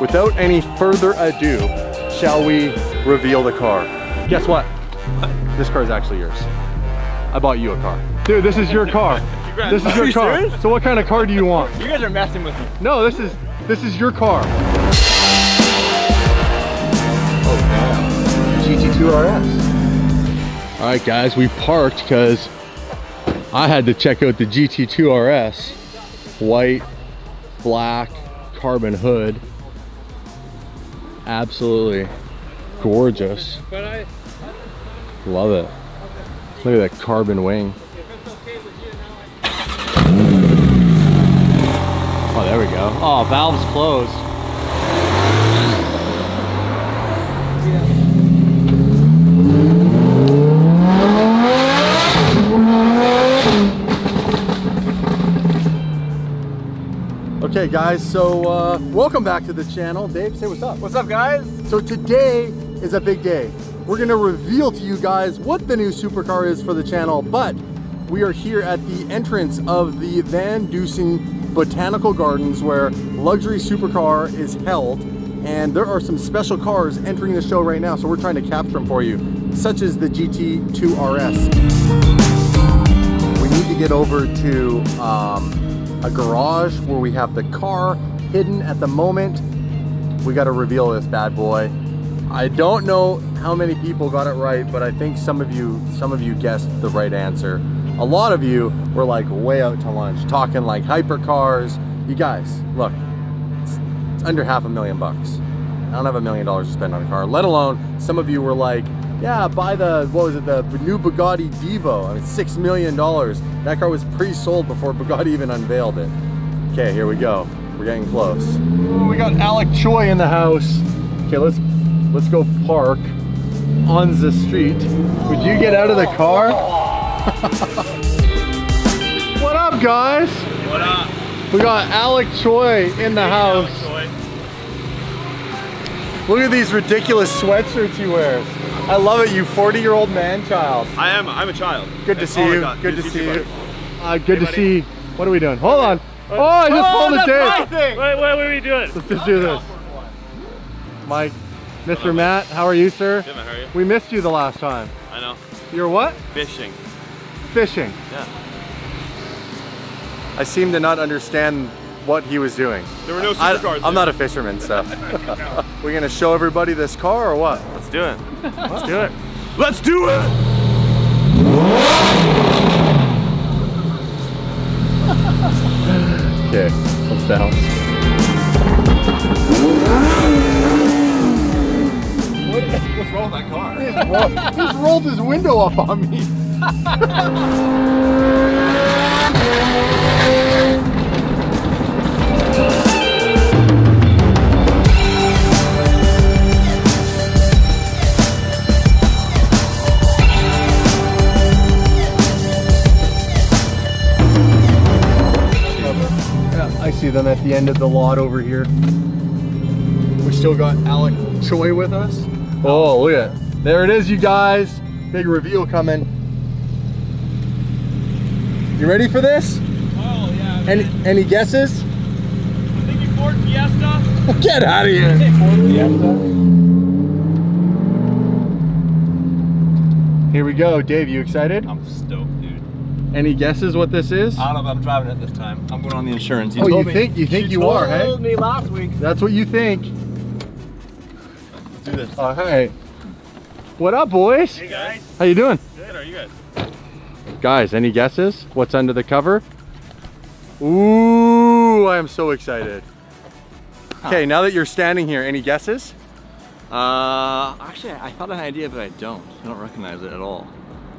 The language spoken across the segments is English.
without any further ado, shall we reveal the car? Guess what? This car is actually yours. I bought you a car. Dude, this is your car. This is Are your you car. serious? So what kind of car do you want? You guys are messing with me. No, this is this is your car. Oh GT2 RS. All right, guys, we parked because I had to check out the GT2 RS. White, black, carbon hood. Absolutely gorgeous. Love it. Look at that carbon wing. Oh, there we go. Oh, valve's closed. Okay guys, so uh, welcome back to the channel. Dave, say what's up. what's up, guys? So today is a big day. We're gonna reveal to you guys what the new supercar is for the channel, but we are here at the entrance of the VanDusen Botanical Gardens where luxury supercar is held. And there are some special cars entering the show right now, so we're trying to capture them for you, such as the GT2 RS. We need to get over to um, a garage where we have the car hidden at the moment. We got to reveal this bad boy. I don't know how many people got it right, but I think some of you, some of you guessed the right answer. A lot of you were like way out to lunch, talking like hypercars. You guys, look, it's, it's under half a million bucks. I don't have a million dollars to spend on a car, let alone some of you were like, yeah, buy the, what was it, the new Bugatti Divo. I mean, six million dollars. That car was pre-sold before Bugatti even unveiled it. Okay, here we go. We're getting close. Ooh, we got Alex Choi in the house. Okay, let's let's go park on the street. Would you get out of the car? what up, guys? What up? We got Alex Choi in the house. Look at these ridiculous sweatshirts he wears. I love it, you 40 year old man child. I am. I'm a child. Good to Oh see my you. God, Good to see you. buddy. Uh, good to buddy. see. What are we doing? Hold on. Oh, I just pulled a tape. Wait, wait, what are we doing? Let's just do this. Mike, Mr. Matt, how are you, sir? Good, man, how are you? We missed you the last time. I know. You're what? Fishing. Fishing. Yeah. I seem to not understand what he was doing. There were no supercars. I'm not a fisherman, so. We're gonna show everybody this car or what? Let's do it. Let's do it. Let's do it. Okay, let's bounce. What's wrong with that car? He just rolled- he just rolled his window up on me. them at the end of the lot over here. We still got Alex Choi with us. Oh, look at it. There it is, you guys. Big reveal coming. You ready for this? Oh yeah. Any any guesses? I'm thinking Ford Fiesta. Get out of here. Here we go. Dave, you excited? I'm stoked, dude. Any guesses what this is? I don't know if I'm driving it this time. I'm going on the insurance. Oh, you think- you think you are, hey? told me last week. That's what you think. Let's do this. All right. What up, boys? Hey guys. How you doing? Good. Are you guys? Guys, any guesses? What's under the cover? Ooh, I am so excited. Okay, now that you're standing here, any guesses? Uh, actually, I thought an idea, but I don't. I don't recognize it at all.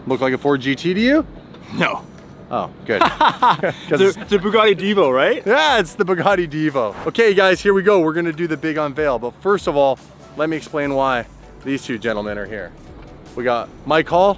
Look like a Ford GT to you? No. Oh, good. It's a, it's a Bugatti Divo, right? Yeah, it's the Bugatti Divo. Okay, guys, here we go. We're gonna do the big unveil. But first of all, let me explain why these two gentlemen are here. We got Mike Hall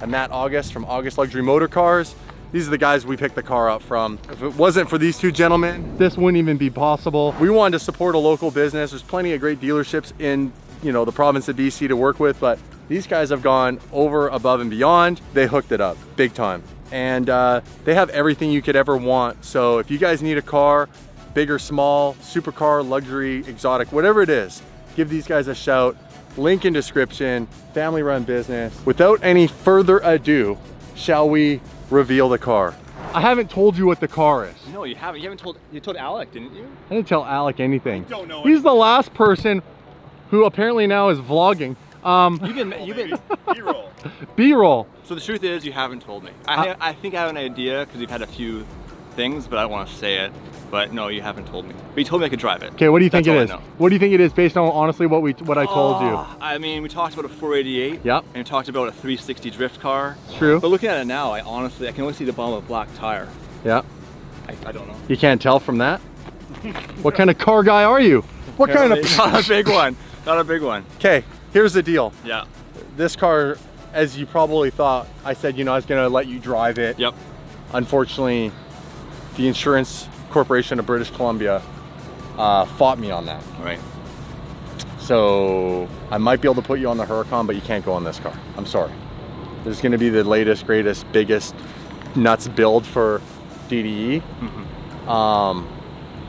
and Matt August from August Luxury Motor Cars. These are the guys we picked the car up from. If it wasn't for these two gentlemen, this wouldn't even be possible. We wanted to support a local business. There's plenty of great dealerships in you know the province of BC to work with, but these guys have gone over, above, and beyond. They hooked it up big time. And uh, they have everything you could ever want. So if you guys need a car, big or small, supercar, luxury, exotic, whatever it is, give these guys a shout. Link in description, family run business. Without any further ado, shall we reveal the car? I haven't told you what the car is. No, you haven't. You haven't told. You told Alex, didn't you? I didn't tell Alex anything. don't know He's the last person who apparently now is vlogging. Um, You've been. You've been. B-roll. B-roll. So the truth is, you haven't told me. I, I think I have an idea because we've had a few things, but I don't want to say it. But no, you haven't told me. But you told me I could drive it. Okay, what do you think That's it all I know. What do you think it is based on honestly what we what I told you? Oh, I mean, we talked about a 488. Yep. And we talked about a 360 drift car. True. But looking at it now, I honestly, I can only see the bottom of a black tire. Yeah. I, I don't know. You can't tell from that? what kind of car guy are you? What kind of Not a big one. Not a big one. Okay, here's the deal. Yeah. This car, as you probably thought, I said, you know, I was gonna let you drive it. Yep. Unfortunately, the Insurance Corporation of British Columbia uh, fought me on that. Right. So I might be able to put you on the Huracan, but you can't go on this car. I'm sorry. There's gonna be the latest, greatest, biggest nuts build for DDE. Um,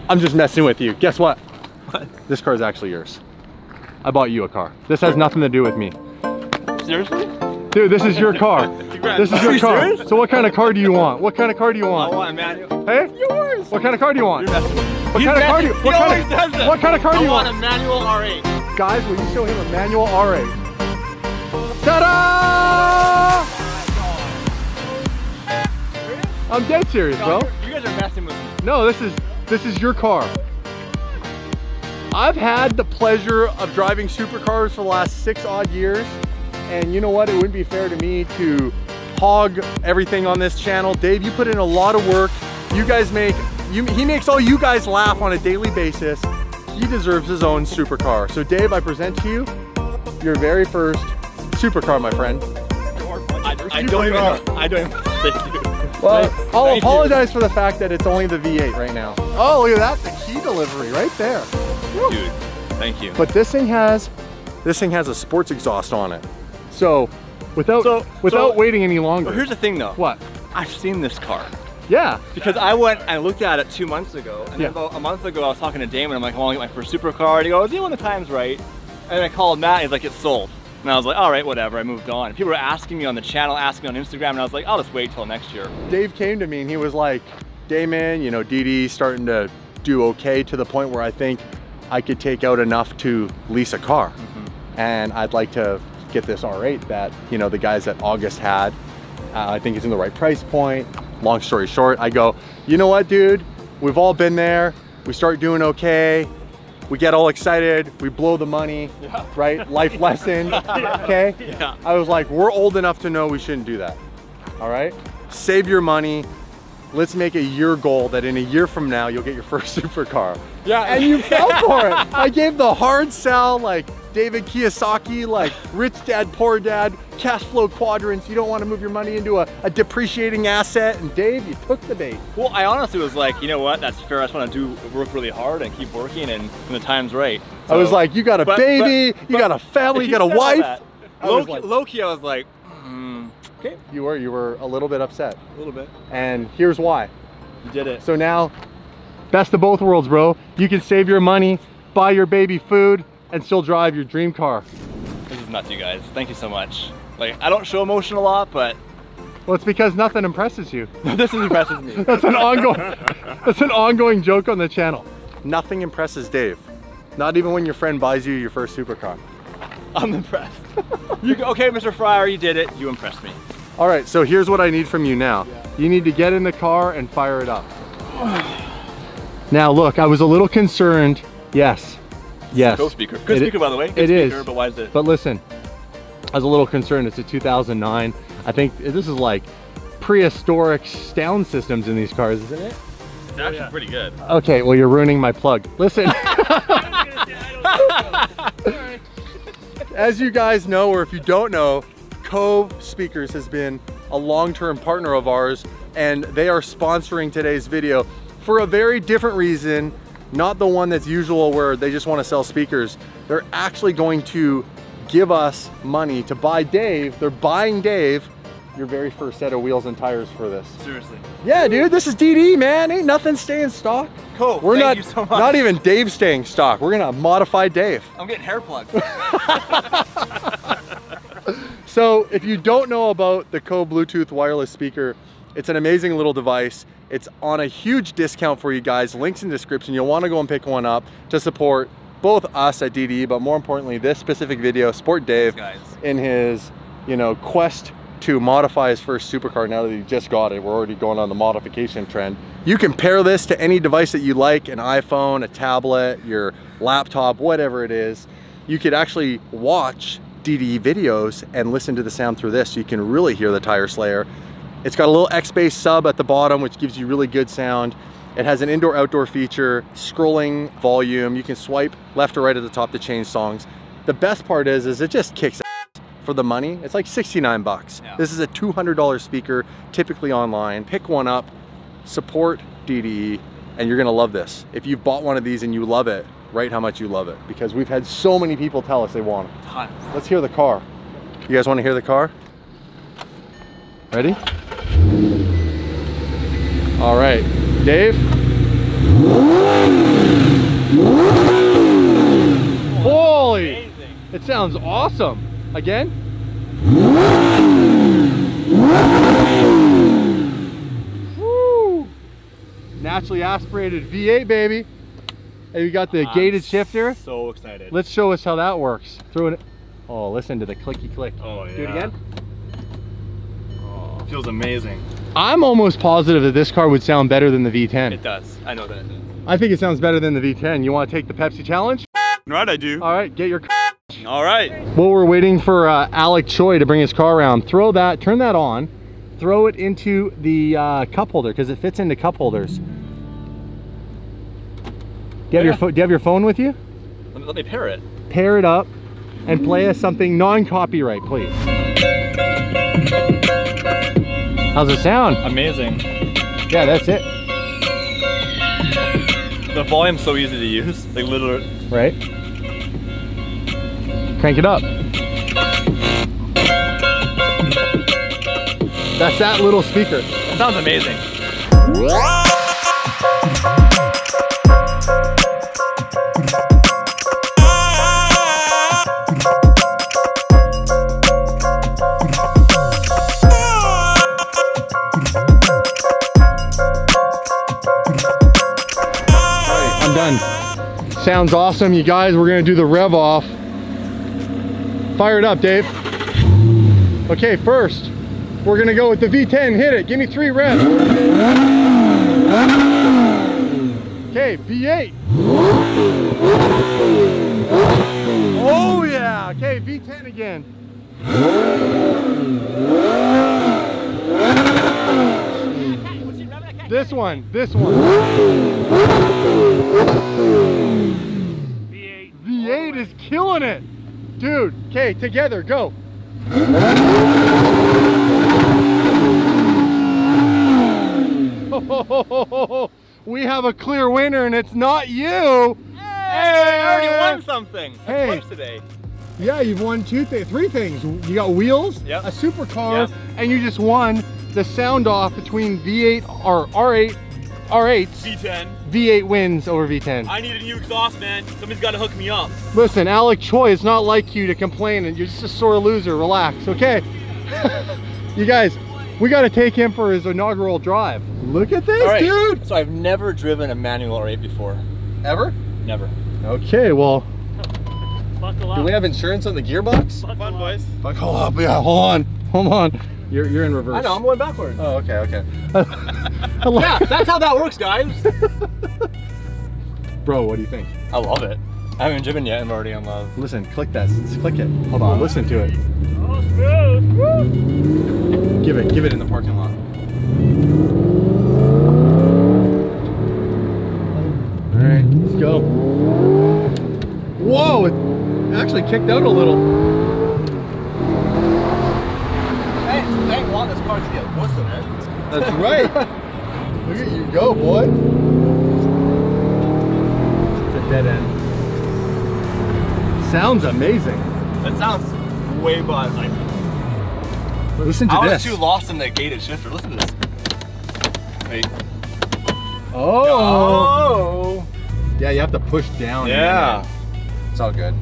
I'm just messing with you. Guess what? What? This car is actually yours. I bought you a car. This has nothing to do with me. Seriously? Dude, this is your car. This is your you car. serious? So what kind of car do you want? What kind of car do you want? Oh, I want? manual. Hey? Yours. What kind of car do you want? You're messing with me. What He's kind of car do you- what kind of- does this. what kind of car do you want? I want? a manual R8. Guys, will you show him a manual R8? Ta-da! I'm dead serious, bro. You guys are messing with me. No, this is this is your car. I've had the pleasure of driving supercars for the last six odd years, and you know what? It wouldn't be fair to me to hog everything on this channel. Dave, you put in a lot of work. You guys make you he makes all you guys laugh on a daily basis. He deserves his own supercar. So Dave, I present to you your very first supercar, my friend. I, I don't even know. I don't even thank you. Well, Thank- I'll thank you. apologize for the fact that it's only the V8 right now. Oh, look at that, the key delivery right there. Dude, thank you. But this thing has, this thing has a sports exhaust on it. So, without So- without so- waiting any longer. Here's the thing though. what? I've seen this car. Yeah. Because I went and looked at it two months ago, and Yeah. then about a month ago I was talking to Damon, I'm like, I want to get my first supercar, and he goes, you when the time's right. And I called Matt, he's like, it's sold. And I was like, all right, whatever, I moved on. People were asking me on the channel, asking me on Instagram, and I was like, I'll just wait till next year. Dave came to me and he was like, Damon, you know, DD starting to do okay to the point where I think I could take out enough to lease a car. And I'd like to get this R8 that, you know, the guys that August had. Uh, I think it's in the right price point. Long story short, I go, you know what, dude? We've all been there. We start doing okay. We get all excited. We blow the money, Yeah. right? Life lesson, okay? Yeah. I was like, we're old enough to know we shouldn't do that. All right? Save your money. Let's make a year goal that in a year from now you'll get your first supercar. Yeah. And you fell for it. I gave the hard sell like David Kiyosaki, like rich dad, poor dad, cash flow quadrants. You don't want to move your money into a, a depreciating asset. And Dave, you took the bait. Well, I honestly was like, you know what, that's fair, I just want to do work really hard and keep working, and when the time's right. I was like, you got a But- baby, but- you got a family, you got a wife. that. I was Low, like- low key, I was like, okay, You were, you were a little bit upset. a little bit. And here's why. You did it. So now, best of both worlds, bro. You can save your money, buy your baby food, and still drive your dream car. This is nuts, you guys. Thank you so much. Like, I don't show emotion a lot, but Well, it's because nothing impresses you. this impresses me. That's an ongoing, that's an ongoing joke on the channel. Nothing impresses Dave. Not even when your friend buys you your first supercar. I'm impressed. You okay, Mr. Fryer, you did it. You impressed me. All right, so here's what I need from you now. You need to get in the car and fire it up. Now look, I was a little concerned. Yes, yes. Go speaker. Good It- speaker, by the way. Good it is. speaker, But why is it? But listen, I was a little concerned. It's a 2009. I think this is like prehistoric sound systems in these cars, isn't it? It's actually pretty good. Okay, well you're ruining my plug. Listen. As you guys know, or if you don't know, Kove Speakers has been a long-term partner of ours and they are sponsoring today's video for a very different reason, not the one that's usual where they just want to sell speakers. They're actually going to give us money to buy Dave. They're buying Dave your very first set of wheels and tires for this. Seriously. Yeah, dude, this is DD, man. Ain't nothing staying stock. Cool. We're Thank not you so much. not even Dave staying stock. We're gonna modify Dave. I'm getting hair plugs. So if you don't know about the Kove Bluetooth wireless speaker, it's an amazing little device. It's on a huge discount for you guys. Links in the description. You'll want to go and pick one up to support both us at DD, but more importantly, this specific video, support Dave in his, you know, quest to modify his first supercar now that he just got it. We're already going on the modification trend. You can pair this to any device that you like, an iPhone, a tablet, your laptop, whatever it is. You could actually watch DD videos and listen to the sound through this so you can really hear the Tire Slayer. It's got a little X-Bass sub at the bottom which gives you really good sound. It has an indoor-outdoor feature, scrolling volume. You can swipe left or right at the top to change songs. The best part is, is it just kicks for the money. It's like 69 bucks. Yeah. This is a $200 speaker, typically online. Pick one up, support DDE, and you're gonna love this. If you've bought one of these and you love it, write how much you love it because we've had so many people tell us they want it. Tons. Let's hear the car. You guys want to hear the car? Ready? All right, Dave. Holy! Amazing. It sounds awesome. Again? Woo! Naturally aspirated V8, baby. And you got the I'm gated shifter. So excited. Let's show us how that works. Throw it. Oh, listen to the clicky click. Oh, yeah. Do it again. Oh, feels amazing. I'm almost positive that this car would sound better than the V10. It does. I know that. I think it sounds better than the V10. You want to take the Pepsi challenge? Right, I do. All right, get your. All right. Well, we're waiting for uh, Alex Choi to bring his car around, throw that, turn that on, throw it into the uh, cup holder because it fits into cup holders. Do you, have your Yeah. pho- do you have your phone with you? Let me, let me pair it. Pair it up and play us something non-copyright, please. How's it sound? Amazing. Yeah, that's it, The volume's so easy to use. Like literally. right? Crank it up. That's that little speaker. It sounds amazing. I'm done. Sounds awesome, you guys. We're gonna do the rev off. Fire it up, Dave. Okay, first, we're gonna go with the V10. Hit it. Give me three revs. Okay, V8. Oh yeah. Okay, V10 again. This one. This one. V8 is killing it. Dude, okay, together, go. we have a clear winner and it's not you. Hey, I already won something. That's Hey. today. Yeah, you've won two things, three things. You got wheels, Yep. a supercar, Yep. and you just won the sound off between V8 or R8, R8s. V10. V8 wins over V10. I need a new exhaust, man. Somebody's got to hook me up. Listen, Alex Choi, it's not like you to complain and you're just a sore loser. Relax, okay? you guys, we got to take him for his inaugural drive. Look at this, All right. dude. So I've never driven a manual R8 before. Ever? Never. Okay, well, Buckle do we have insurance on the gearbox? Fun, boys. Buckle up, yeah, hold on, hold on. You're, you're in reverse. I know, I'm going backwards. Oh, okay, okay. Yeah, that's how that works, guys. Bro, what do you think? I love it. I haven't driven yet. I'm already in love. Listen, click that. Click it. Hold on, listen to it. Oh, smooth. Give it, give it in the parking lot. All right, let's go. Whoa, it actually kicked out a little. Hey, I want this car to get wuss in it. That's right. Look at you go, boy. It's a dead end. Sounds amazing. It sounds way better. Like, Listen to I was too lost in that gated shifter. Listen to this. Wait. Oh. Yeah, you have to push down. Yeah. It's all good.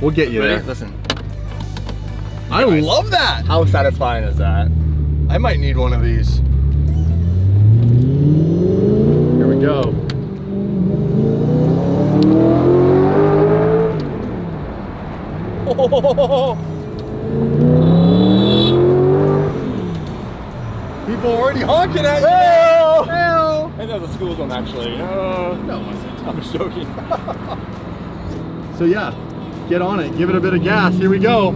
We'll get you Ready? there. Listen. I love that. How satisfying is that? I might need one of these. Here we go. People already honking at you. Hey-o. And that was a school zone actually. No, no, it wasn't. I'm just joking. So yeah, get on it. Give it a bit of gas. Here we go.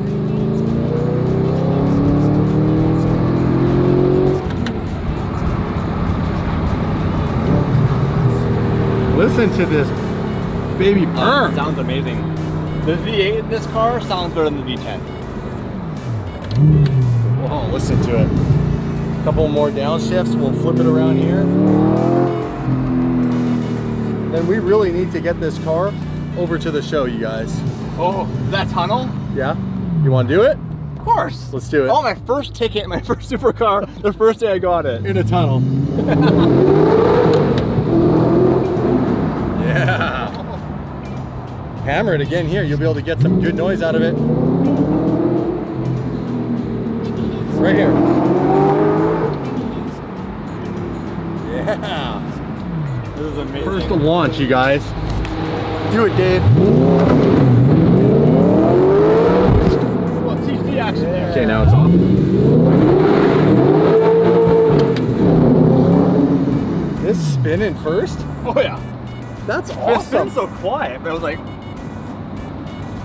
Listen to this baby burn. Sounds amazing. The V8 in this car sounds better than the V10. Whoa, listen to it. A Couple more downshifts. We'll flip it around here. Then we really need to get this car over to the show, you guys. Oh, that tunnel? Yeah? You want to do it? Of course. Let's do it. Oh, my first ticket, my first supercar, the first day I got it. in a tunnel. yeah. Hammer it again here. You'll be able to get some good noise out of it. Right here. Yeah. This is amazing. First to launch, you guys. Do it, Dave. well, CC action there. Okay, now it's off. This spinning first? Oh yeah. That's It's awesome. been so quiet, but I was like,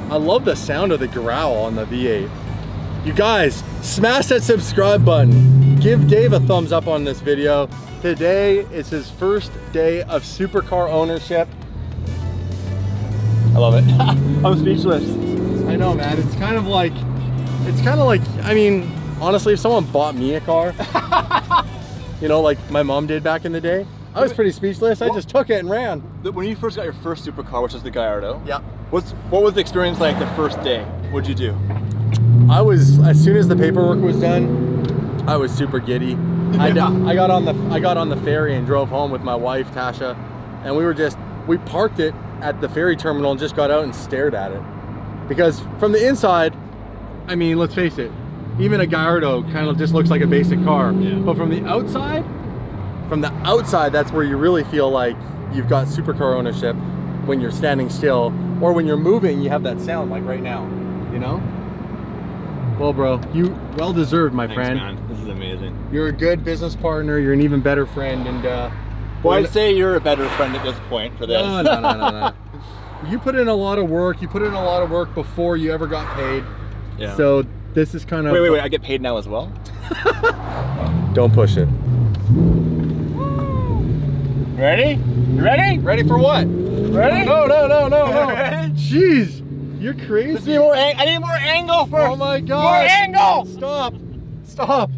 I love the sound of the growl on the V8. You guys, smash that subscribe button. Give Dave a thumbs up on this video. Today is his first day of supercar ownership. I love it. I'm speechless. I know, man. It's kind of like, it's kind of like, I mean, honestly, if someone bought me a car, you know, like my mom did back in the day, I was pretty speechless. I just took it and ran. When you first got your first supercar, which was the Gallardo, Yeah. What's what was the experience like the first day? What'd you do? I was as soon as the paperwork was done, I was super giddy. I. I got on the I got on the ferry and drove home with my wife Tasha, and we were just we parked it at the ferry terminal and just got out and stared at it because from the inside, I mean, let's face it, even a Gallardo kind of just looks like a basic car, Yeah. but from the outside, from the outside, that's where you really feel like you've got supercar ownership when you're standing still or when you're moving. You have that sound like right now, you know. Well, bro, you well deserved, my Thanks, friend. man. This is amazing. You're a good business partner. You're an even better friend, and uh, Well, I'd say you're a better friend at this point for this. no, no, no, no, no. You put in a lot of work. You put in a lot of work before you ever got paid. yeah. So this is kind of wait, wait, wait! I get paid now as well. Don't push it. Ready? You ready? Ready for what? Ready? No, no, no, no, no. Jeez, you're Let's crazy. need more. I need more angle first. Oh my God. More angle. Stop. Stop.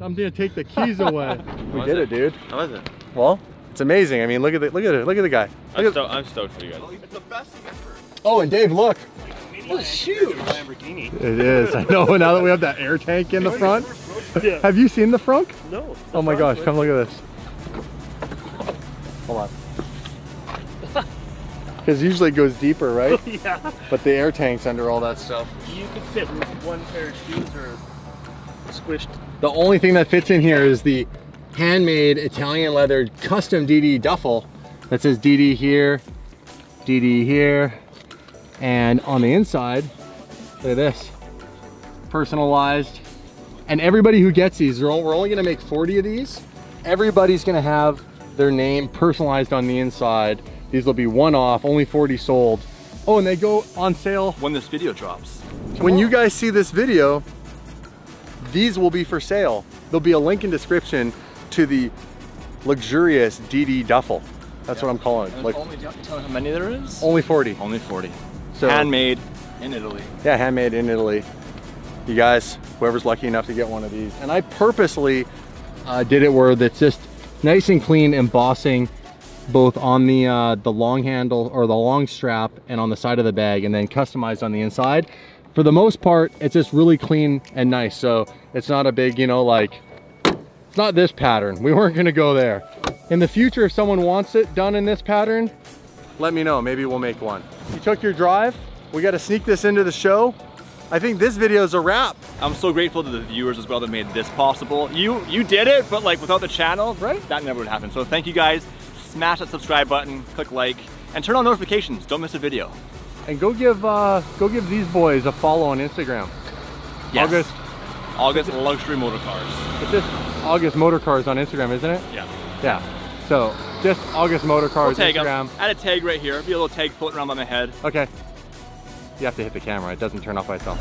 I'm gonna take the keys away. we did it? it, dude. How was it? Well, it's amazing. I mean, look at the look at it. Look at the guy. I'm, Look at, sto- I'm stoked for you guys. It's the best thing ever. oh, and Dave, look. Oh, it's huge. Lamborghini. It is. I know. Now that we have that air tank in the front. Yeah. Have you seen the front? No. Oh my gosh, come look at this. Hold on. Because usually it goes deeper, right? yeah. But the air tank's under all that stuff. You could fit one pair of shoes or squished. The only thing that fits in here is the handmade Italian leather custom DD duffel that says DD here, DD here, and on the inside, look at this, personalized. And everybody who gets these, they're all- we're only gonna make 40 of these. Everybody's gonna have their name personalized on the inside. These will be one off, only 40 sold. Oh, and they go on sale When this video drops. when you guys see this video, these will be for sale. There'll be a link in description to the luxurious DD duffel. That's what I'm calling it. Like only do you tell how many there is? only 40. Only 40. So Handmade in Italy. yeah, handmade in Italy. You guys, whoever's lucky enough to get one of these. And I purposely uh, did it where it's just nice and clean embossing both on the uh, the long handle or the long strap and on the side of the bag and then customized on the inside. for the most part, it's just really clean and nice. So it's not a big, you know, like, it's not this pattern. We weren't gonna go there. In the future, if someone wants it done in this pattern, let me know, maybe we'll make one. You took your drive, we gotta sneak this into the show. I think this video is a wrap. I'm so grateful to the viewers as well that made this possible. You you did it, but like without the channel, Right. that never would happen. So thank you guys. Smash that subscribe button, click like, and turn on notifications. Don't miss a video. And go give uh, go give these boys a follow on Instagram. Yes. August, August Luxury Motor Cars. it's just August Motor Cars on Instagram, isn't it? Yeah. Yeah. So just August Motor We'll Cars tag Instagram. them. Add a tag right here. Be a little tag floating around by my head. Okay. You have to hit the camera. It doesn't turn off by itself.